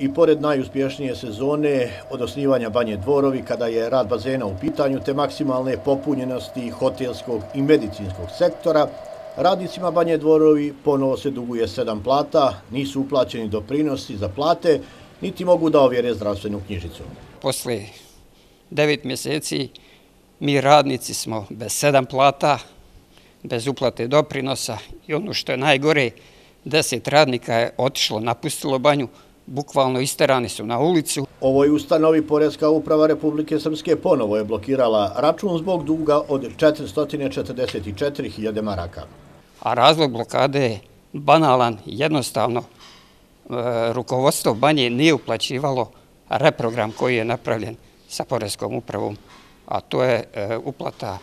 i pored najuspješnije sezone od osnivanja Banje Dvorovi kada je rad bazena u pitanju te maksimalne popunjenosti hotelskog i medicinskog sektora, radnicima Banje Dvorovi ponovo se duguje sedam plata, nisu uplaćeni doprinosi za plate, niti mogu da ovjere zdravstvenu knjižicu. Posle devet mjeseci mi radnici smo bez sedam plata, bez uplate doprinosa i ono što je najgore, deset radnika je otišlo, napustilo banju, bukvalno isterani su na ulicu. Ovoj ustanovi Porezka uprava Republike Srpske ponovo je blokirala račun zbog duga od 444.000 maraka. A razlog blokade je banalan, jednostavno. E, rukovodstvo banje nije uplaćivalo reprogram koji je napravljen sa Porezkom upravom, a to je e, uplata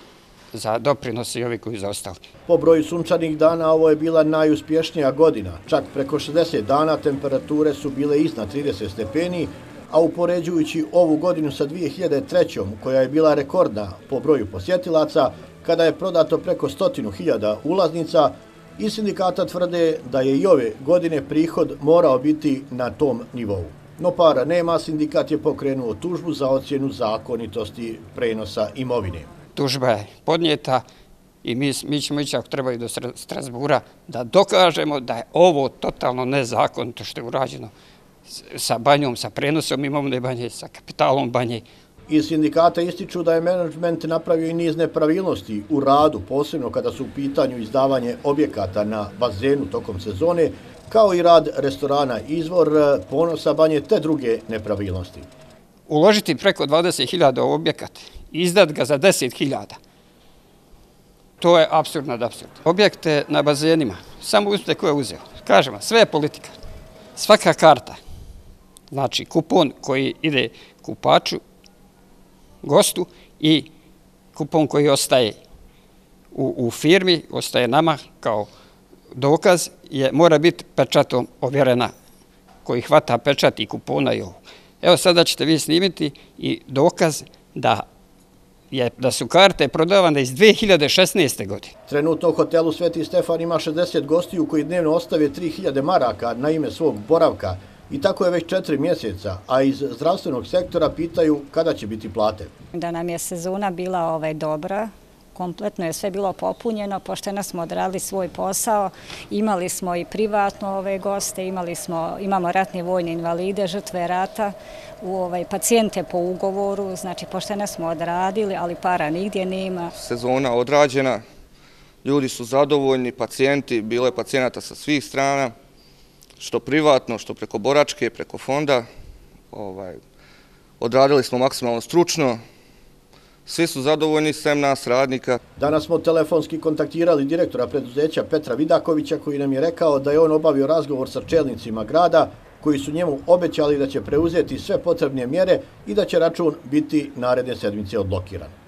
za doprinose i ovi koji zaostali. Po broju sunčanih dana ovo je bila najuspješnija godina. Čak preko 60 dana temperature su bile iznad 30 stepeni, a upoređujući ovu godinu sa 2003. koja je bila rekordna po broju posjetilaca, kada je prodato preko stotinu hiljada ulaznica, i sindikata tvrde da je i ove godine prihod morao biti na tom nivou. No para nema, sindikat je pokrenuo tužbu za ocjenu zakonitosti prenosa imovine tužba je podnijeta i mi, mi ćemo ići ako trebaju do Strasbura da dokažemo da je ovo totalno nezakonito što je urađeno sa banjom, sa prenosom imovne banje, sa kapitalom banje. Iz sindikata ističu da je menadžment napravio i niz nepravilnosti u radu, posebno kada su u pitanju izdavanje objekata na bazenu tokom sezone, kao i rad restorana Izvor, ponosa banje te druge nepravilnosti. Uložiti preko 20.000 objekata izdat ga za 10.000. To je absurd nad absurd. Objekte na bazenima, samo uzmite ko je uzeo. Kažem vam, sve je politika. Svaka karta, znači kupon koji ide kupaču, gostu i kupon koji ostaje u, u firmi, ostaje nama kao dokaz, je, mora biti pečatom ovjerena koji hvata pečat i kupona i ovo. Evo sada ćete vi snimiti i dokaz da je da su karte prodavane iz 2016. godine. Trenutno u hotelu Sveti Stefan ima 60 gostiju koji dnevno ostave 3000 maraka na ime svog boravka i tako je već četiri mjeseca, a iz zdravstvenog sektora pitaju kada će biti plate. Da nam je sezona bila ovaj dobra, kompletno je sve bilo popunjeno, pošteno smo odradili svoj posao, imali smo i privatno ove goste, imali smo, imamo ratne vojne invalide, žrtve rata, u ovaj, pacijente po ugovoru, znači pošteno smo odradili, ali para nigdje nema. Sezona odrađena, ljudi su zadovoljni, pacijenti, bilo je pacijenata sa svih strana, što privatno, što preko boračke, preko fonda, ovaj, odradili smo maksimalno stručno, Svi su zadovoljni sem nas, radnika. Danas smo telefonski kontaktirali direktora preduzeća Petra Vidakovića koji nam je rekao da je on obavio razgovor sa čelnicima grada koji su njemu obećali da će preuzeti sve potrebne mjere i da će račun biti naredne sedmice odblokiran.